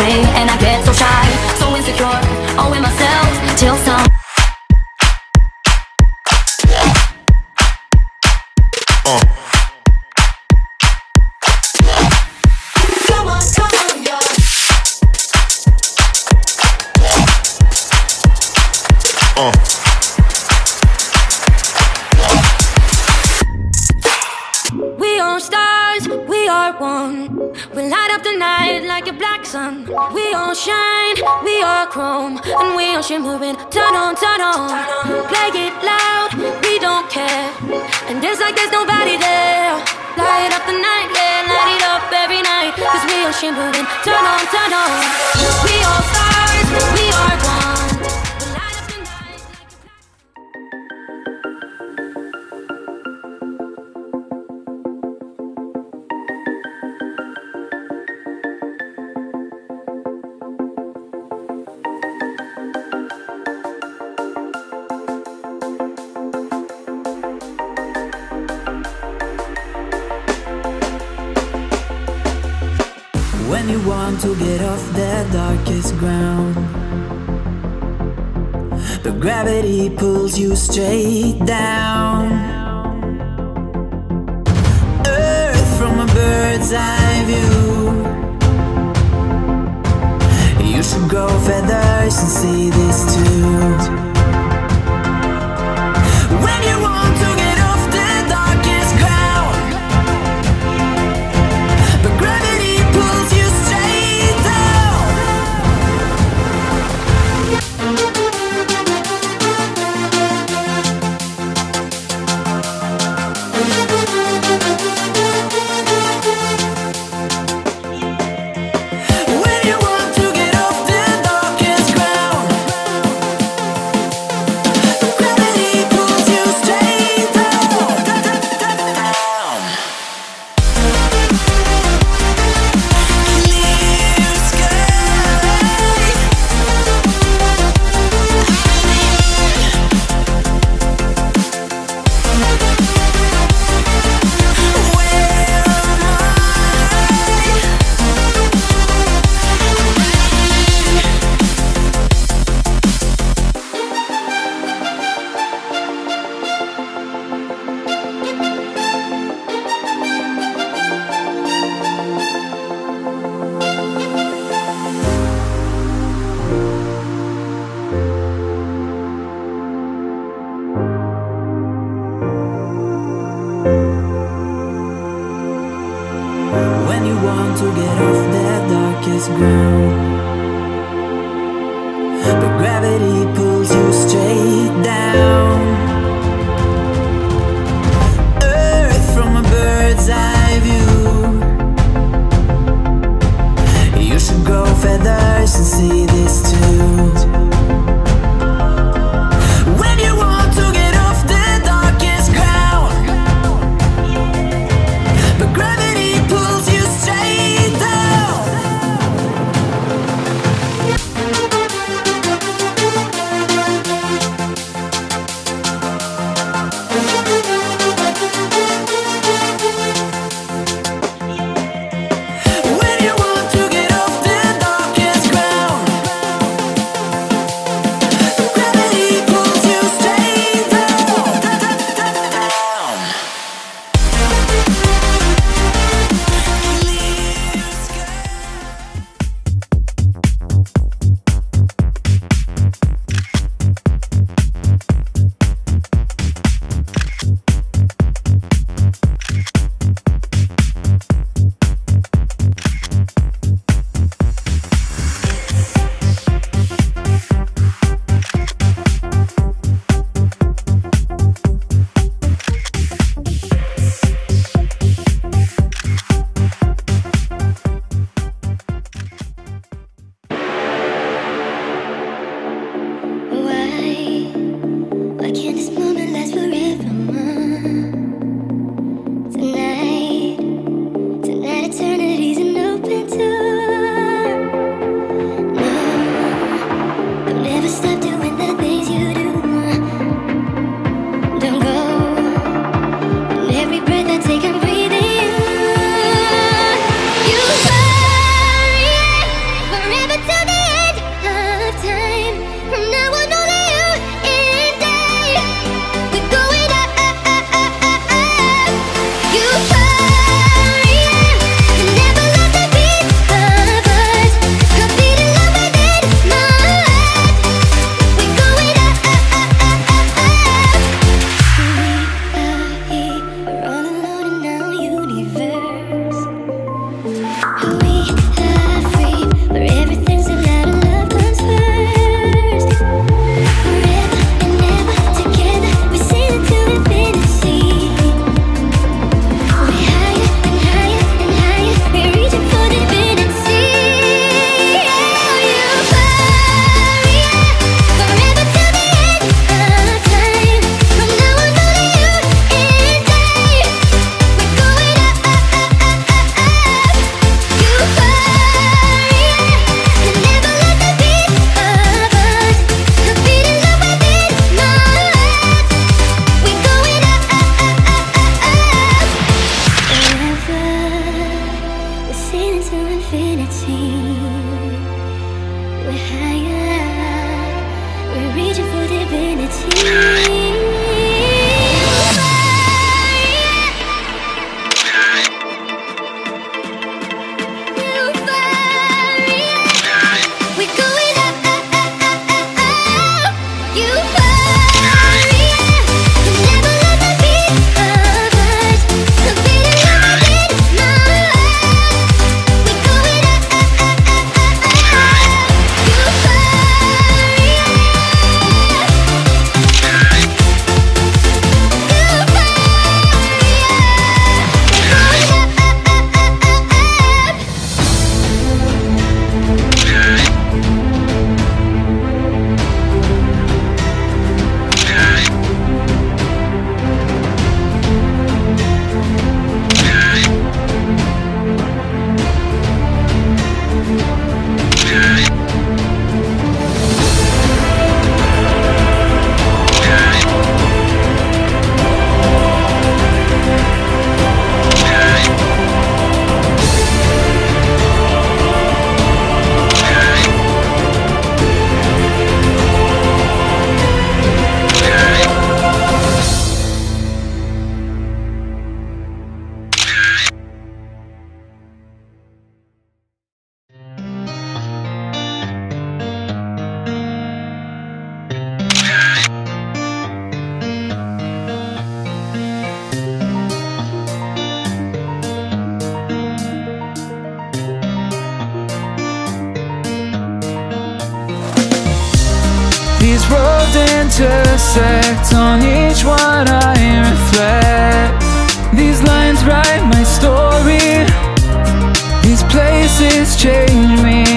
way And I get so shy, so insecure All in myself, till some Come are one. We light up the night like a black sun. We all shine, we are chrome, and we are shimmering. Turn on, turn on. Play it loud, we don't care. And it's like there's nobody there. Light up the night, yeah, light it up every night. Cause we are shimmering. Turn on, turn on. When you want to get off the darkest ground. But gravity pulls you straight down. Earth from a bird's eye view. You should grow feathers and see this too roads intersect On each one I reflect. These lines write my story. These places change me.